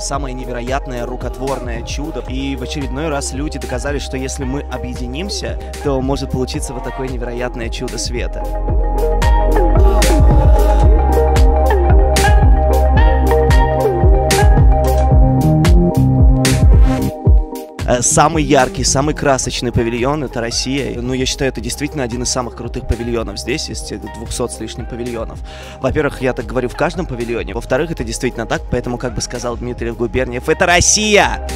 самое невероятное рукотворное чудо. И в очередной раз люди доказали, что если мы объединимся, то может получиться вот такое невероятное чудо света. Самый яркий, самый красочный павильон — это Россия. Ну, я считаю, это действительно один из самых крутых павильонов здесь, из 200 с лишним павильонов. Во-первых, я так говорю в каждом павильоне. Во-вторых, это действительно так, поэтому, как бы сказал Дмитрий Губерниев, это Россия!